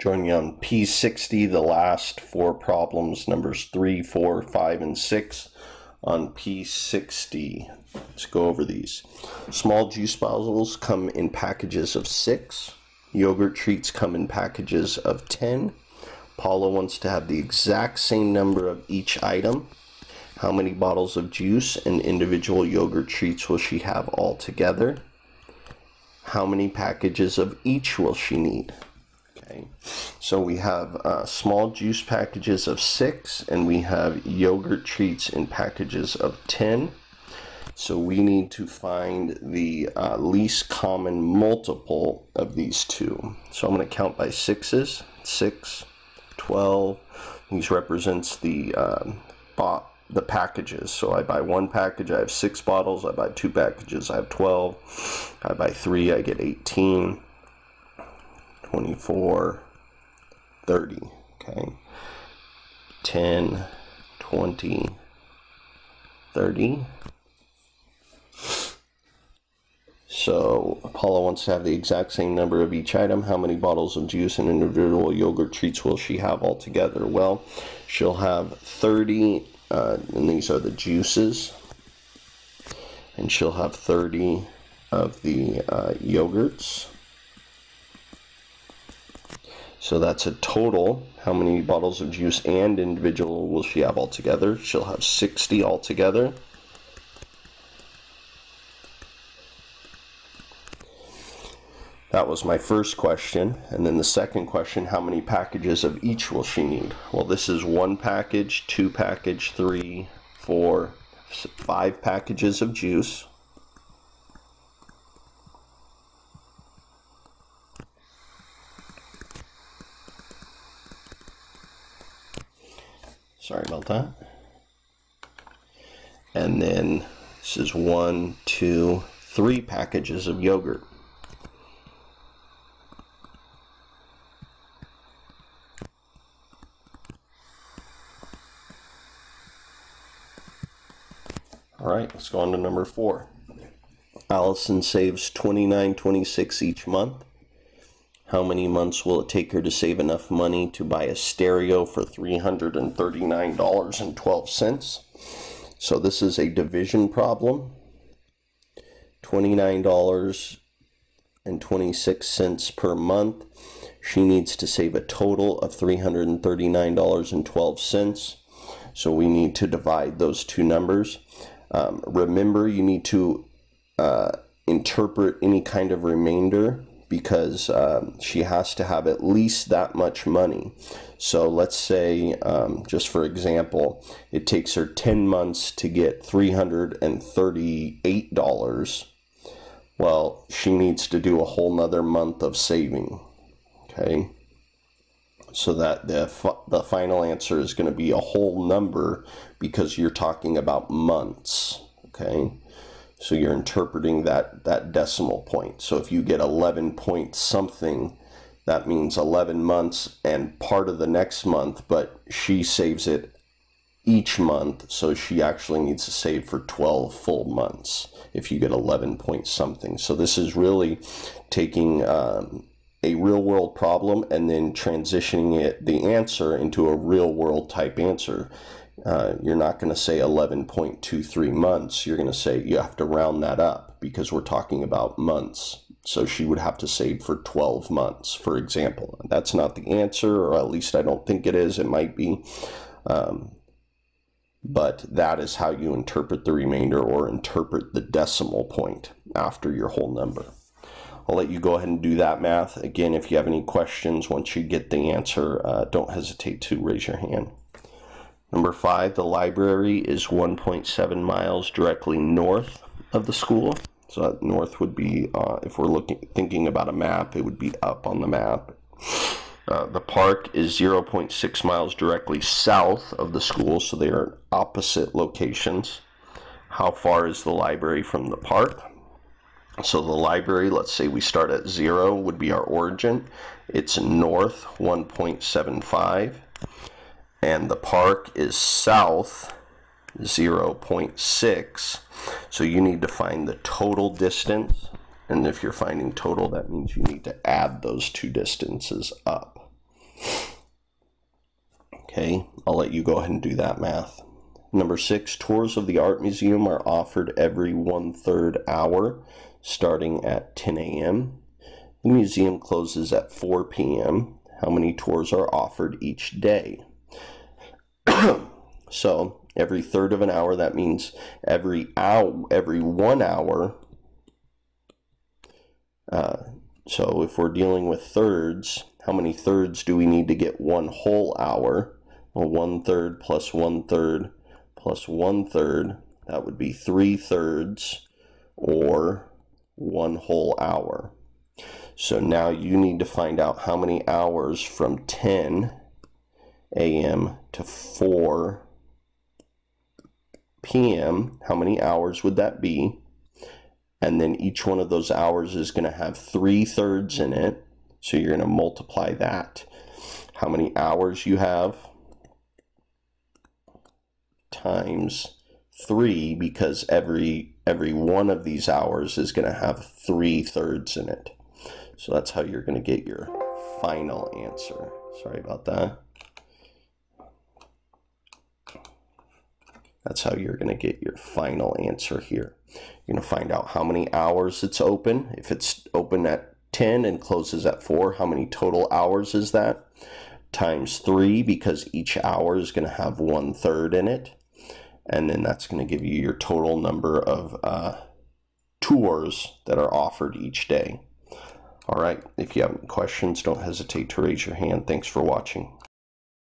Join you on P60, the last four problems, numbers 3, 4, 5, and 6 on P60. Let's go over these. Small juice bottles come in packages of 6. Yogurt treats come in packages of 10. Paula wants to have the exact same number of each item. How many bottles of juice and individual yogurt treats will she have all together? How many packages of each will she need? Okay, so we have uh, small juice packages of six, and we have yogurt treats in packages of 10. So we need to find the uh, least common multiple of these two. So I'm going to count by sixes. 6, 12. These represents the uh, the packages. So I buy one package, I have six bottles. I buy two packages, I have 12. I buy three, I get 18. 24, 30, okay? 10, 20, 30. So Paula wants to have the exact same number of each item. How many bottles of juice and individual yogurt treats will she have altogether? Well, she'll have 30, uh, and these are the juices. And she'll have 30 of the uh, yogurts. So that's a total. How many bottles of juice and individual will she have altogether? She'll have 60 altogether. That was my first question. And then the second question, how many packages of each will she need? Well, this is one package, two package, three, four, five packages of juice. Sorry about that. And then this is one, two, three packages of yogurt. All right, let's go on to number four. Allison saves twenty nine twenty six each month. How many months will it take her to save enough money to buy a stereo for $339.12? So this is a division problem. $29.26 per month. She needs to save a total of $339.12. So we need to divide those two numbers. Um, remember, you need to uh, interpret any kind of remainder because um, she has to have at least that much money. So let's say, um, just for example, it takes her 10 months to get $338. Well, she needs to do a whole nother month of saving. Okay. So that the, the final answer is going to be a whole number because you're talking about months. Okay. So you're interpreting that, that decimal point. So if you get 11 point something, that means 11 months and part of the next month, but she saves it each month. So she actually needs to save for 12 full months if you get 11 point something. So this is really taking um, a real world problem and then transitioning it, the answer into a real world type answer uh, you're not going to say 11.23 months. You're going to say you have to round that up because we're talking about months. So she would have to save for 12 months, for example. That's not the answer, or at least I don't think it is. It might be. Um, but that is how you interpret the remainder or interpret the decimal point after your whole number. I'll let you go ahead and do that math. Again, if you have any questions once you get the answer, uh, don't hesitate to raise your hand. Number five, the library is 1.7 miles directly north of the school. So north would be, uh, if we're looking thinking about a map, it would be up on the map. Uh, the park is 0.6 miles directly south of the school, so they are opposite locations. How far is the library from the park? So the library, let's say we start at zero, would be our origin. It's north 1.75 and the park is south 0.6 so you need to find the total distance and if you're finding total that means you need to add those two distances up Okay, I'll let you go ahead and do that math. Number six, tours of the art museum are offered every one third hour starting at 10 a.m. The museum closes at 4 p.m. How many tours are offered each day? so every third of an hour, that means every hour, every one hour. Uh, so if we're dealing with thirds, how many thirds do we need to get one whole hour? Well, one third plus one third plus one third, that would be three thirds or one whole hour. So now you need to find out how many hours from 10 a.m. to 4 p.m. How many hours would that be? And then each one of those hours is going to have three thirds in it. So you're going to multiply that. How many hours you have times 3 because every every one of these hours is going to have 3 thirds in it. So that's how you're going to get your final answer. Sorry about that. That's how you're going to get your final answer here. You're going to find out how many hours it's open. If it's open at 10 and closes at 4, how many total hours is that? Times 3 because each hour is going to have one third in it and then that's going to give you your total number of uh, tours that are offered each day. All right, if you have questions, don't hesitate to raise your hand. Thanks for watching.